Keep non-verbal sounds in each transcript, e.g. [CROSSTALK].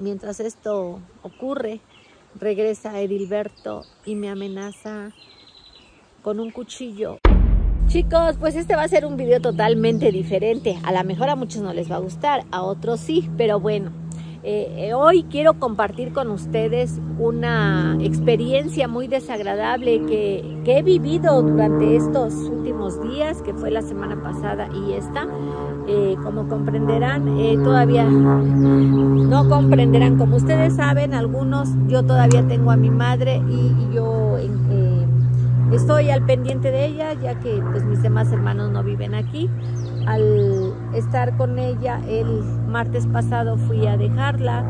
mientras esto ocurre, regresa Edilberto y me amenaza con un cuchillo. Chicos, pues este va a ser un video totalmente diferente. A lo mejor a muchos no les va a gustar, a otros sí, pero bueno. Eh, eh, hoy quiero compartir con ustedes una experiencia muy desagradable que, he vivido durante estos últimos días, que fue la semana pasada y esta. Eh, como comprenderán, todavía no comprenderán. Como ustedes saben, algunos, yo todavía tengo a mi madre y, yo estoy al pendiente de ella, ya que pues mis demás hermanos no viven aquí al estar con ella el martes pasado fui a dejarla,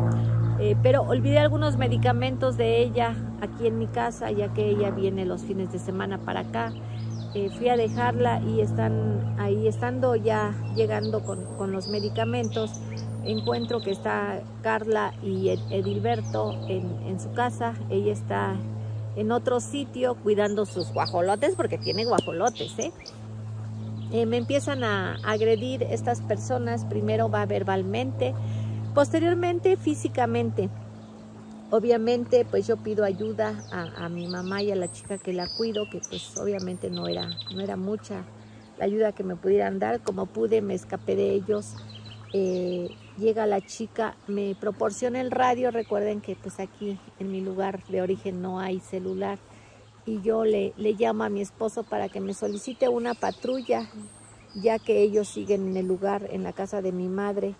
eh, pero olvidé algunos medicamentos de ella aquí en mi casa, ya que ella viene los fines de semana para acá. Eh, fui a dejarla y están ahí, estando ya llegando con, con, los medicamentos, encuentro que está Carla y Edilberto en, en su casa. Ella está en otro sitio cuidando sus guajolotes, porque tiene guajolotes, ¿eh? Eh, me empiezan a agredir estas personas, primero va verbalmente, posteriormente físicamente. Obviamente pues yo pido ayuda a, mi mamá y a la chica que la cuido, que pues obviamente no era, no era mucha la ayuda que me pudieran dar, como pude me escapé de ellos. Eh, llega la chica, me proporciona el radio, recuerden que pues aquí en mi lugar de origen no hay celular y yo le, le llamo a mi esposo para que me solicite una patrulla, ya que ellos siguen en el lugar, en la casa de mi madre.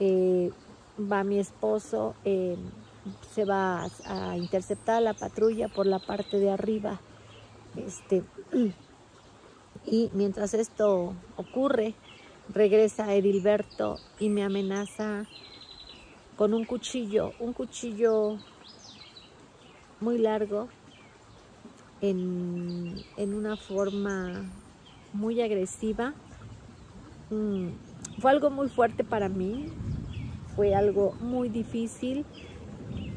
Eh, va mi esposo, eh, se va a, interceptar la patrulla por la parte de arriba. Este, y mientras esto ocurre, regresa Edilberto y me amenaza con un cuchillo, un cuchillo muy largo en, una forma muy agresiva. Mm, fue algo muy fuerte para mí, fue algo muy difícil,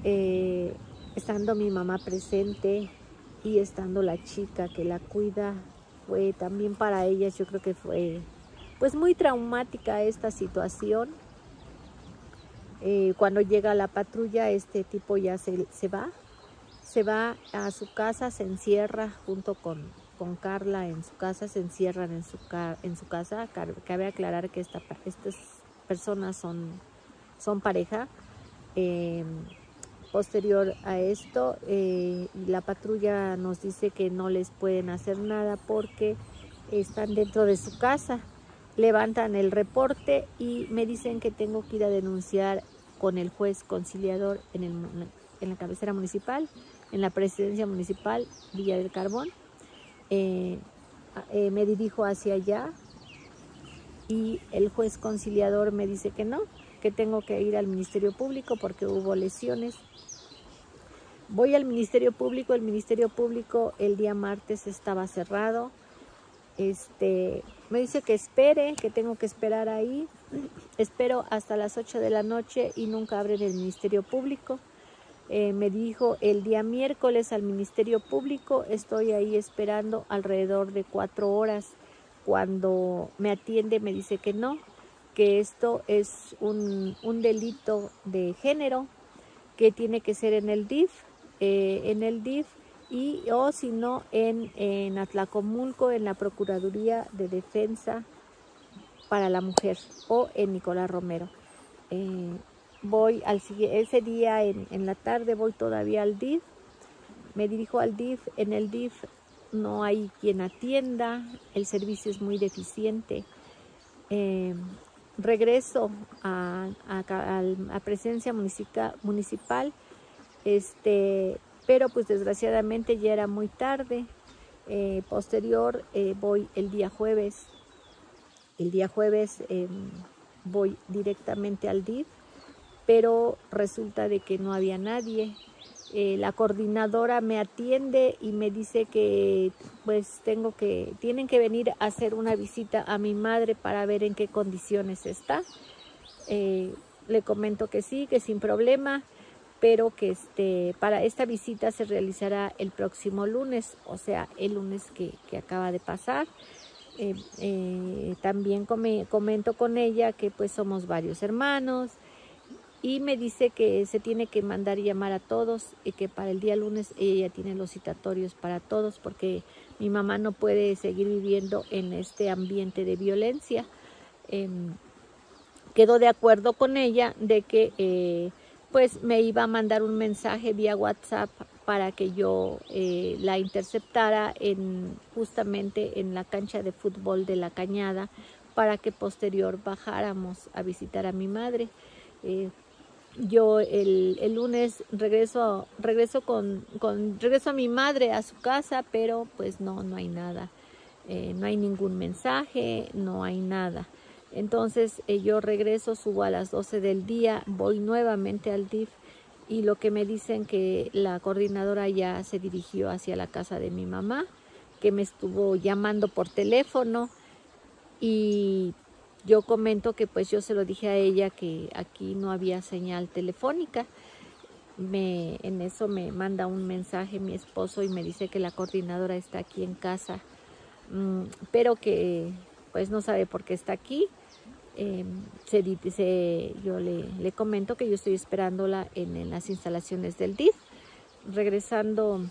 eh, estando mi mamá presente y estando la chica que la cuida, fue también para ellas, yo creo que fue pues muy traumática esta situación. Eh, cuando llega la patrulla, este tipo ya se, se va, se va a su casa, se encierra junto con, con Carla en su casa, se encierran en su, en su casa. Cabe aclarar que esta, estas personas son, son pareja. Em, posterior a esto, eh, la patrulla nos dice que no les pueden hacer nada porque están dentro de su casa. Levantan el reporte y me dicen que tengo que ir a denunciar con el juez conciliador en, el, en la cabecera municipal en la presidencia municipal Villa del Carbón. Eh, eh, me dirijo hacia allá y el juez conciliador me dice que no, que tengo que ir al Ministerio Público porque hubo lesiones. Voy al Ministerio Público, el Ministerio Público el día martes estaba cerrado. Este, me dice que espere, que tengo que esperar ahí. Espero hasta las 8 de la noche y nunca abren el Ministerio Público. Eh, me dijo el día miércoles al Ministerio Público, estoy ahí esperando alrededor de cuatro horas. Cuando me atiende me dice que no, que esto es un, delito de género, que tiene que ser en el DIF, eh, en el DIF y o si no en, en Atlacomulco, en la Procuraduría de Defensa para la Mujer o en Nicolás Romero. Eh, voy al ese día en, la tarde voy todavía al DIF, me dirijo al DIF, en el DIF no hay quien atienda, el servicio es muy deficiente. Eh, regreso a, a, presencia municipal, municipal este, pero pues desgraciadamente ya era muy tarde. Eh, posterior eh, voy el día jueves, el día jueves em, voy directamente al DIF pero resulta de que no había nadie. Eh, la coordinadora me atiende y me dice que pues tengo que, tienen que venir a hacer una visita a mi madre para ver en qué condiciones está. Eh, le comento que sí, que sin problema, pero que este, para esta visita se realizará el próximo lunes, o sea, el lunes que, acaba de pasar. Eh, también comento con ella que pues somos varios hermanos, y me dice que se tiene que mandar llamar a todos y que para el día lunes ella tiene los citatorios para todos porque mi mamá no puede seguir viviendo en este ambiente de violencia. Em, quedó de acuerdo con ella de que eh, pues me iba a mandar un mensaje vía WhatsApp para que yo eh, la interceptara en justamente en la cancha de fútbol de la Cañada para que posterior bajáramos a visitar a mi madre. Eh, yo el, el, lunes regreso, regreso con, con, regreso a mi madre a su casa, pero pues no, no hay nada. Eh, no hay ningún mensaje, no hay nada. Entonces eh, yo regreso, subo a las 12 del día, voy nuevamente al DIF y lo que me dicen que la coordinadora ya se dirigió hacia la casa de mi mamá, que me estuvo llamando por teléfono y yo comento que pues yo se lo dije a ella que aquí no había señal telefónica. Me, en eso me manda un mensaje mi esposo y me dice que la coordinadora está aquí en casa, mm, pero que pues no sabe por qué está aquí. Se, yo le, le, comento que yo estoy esperándola en, en las instalaciones del DIF. Regresando,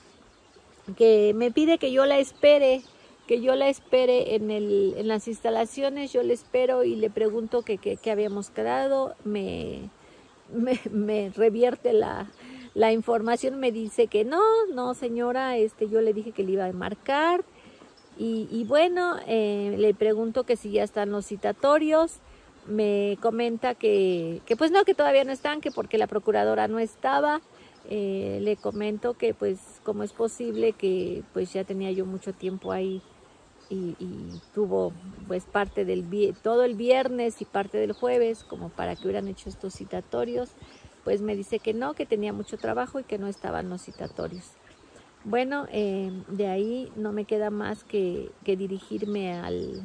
que me pide que yo la espere que yo la espere en, el, en las instalaciones, yo le espero y le pregunto que, que, habíamos quedado, me, me, revierte la, la, información, me dice que no, no señora, este, yo le dije que le iba a marcar y, y bueno, eh, le pregunto que si ya están los citatorios, me comenta que, que pues no, que todavía no están, que porque la procuradora no estaba, eh, le comento que pues como es posible que pues ya tenía yo mucho tiempo ahí y, tuvo pues parte del todo el viernes y parte del jueves como para que hubieran hecho estos citatorios pues me dice que no que tenía mucho trabajo y que no estaban los citatorios. Bueno eh, de ahí no me queda más que, dirigirme al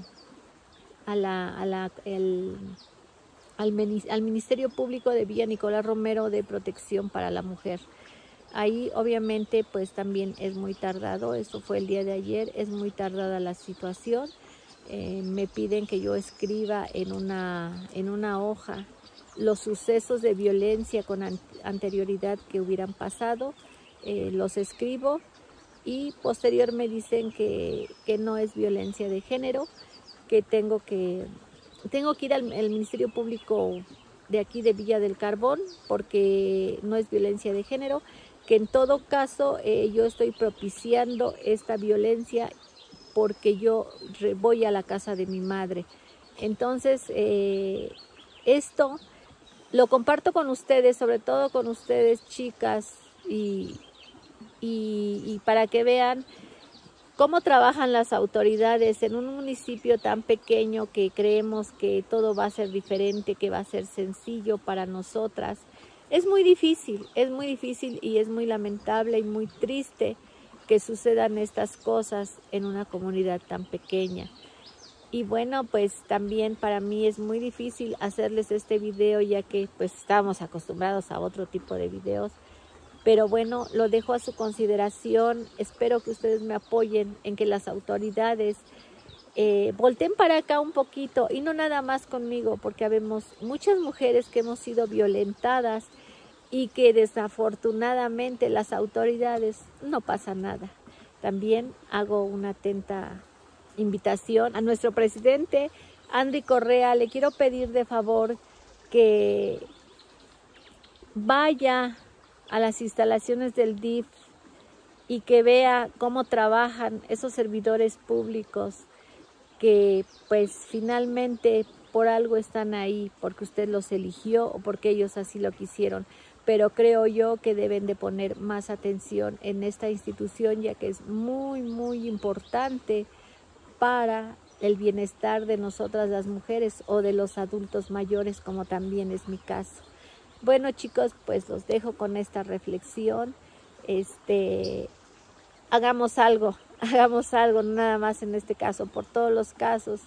al, al Ministerio Público de Villa Nicolás Romero de Protección para la Mujer Ahí obviamente pues también es muy tardado, esto fue el día de ayer, es muy tardada la situación. Eh, me piden que yo escriba en una, en una hoja los sucesos de violencia con anterioridad que hubieran pasado, eh, los escribo y posterior me dicen que, que, no es violencia de género, que tengo que, tengo que ir al Ministerio Público de aquí de Villa del Carbón porque no es violencia de género que en todo caso eh, yo estoy propiciando esta violencia porque yo voy a la casa de mi madre. Entonces, eh, esto lo comparto con ustedes, sobre todo con ustedes chicas, y, y para que vean cómo trabajan las autoridades en un municipio tan pequeño que creemos que todo va a ser diferente, que va a ser sencillo para nosotras. Es muy difícil, es muy difícil y es muy lamentable y muy triste que sucedan estas cosas en una comunidad tan pequeña. Y bueno, pues también para mí es muy difícil hacerles este video ya que pues estamos acostumbrados a otro tipo de videos. Pero bueno, lo dejo a su consideración. Espero que ustedes me apoyen en que las autoridades eh, para acá un poquito y no nada más conmigo, porque habemos muchas mujeres que hemos sido violentadas y que desafortunadamente las autoridades no pasa nada. También hago una atenta invitación a nuestro presidente Andy Correa. Le quiero pedir de favor que vaya a las instalaciones del DIF y que vea cómo trabajan esos servidores públicos que pues finalmente por algo están ahí, porque usted los eligió o porque ellos así lo quisieron pero creo yo que deben de poner más atención en esta institución ya que es muy muy importante para el bienestar de nosotras las mujeres o de los adultos mayores como también es mi caso. Bueno chicos, pues los dejo con esta reflexión. Este, hagamos algo, [LAUGHS] hagamos algo, nada más en este caso, por todos los casos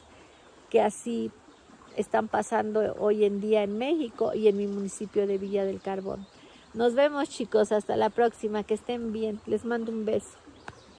que así están pasando hoy en día en México y en mi municipio de Villa del Carbón. Nos vemos chicos, hasta la próxima, que estén bien, les mando un beso.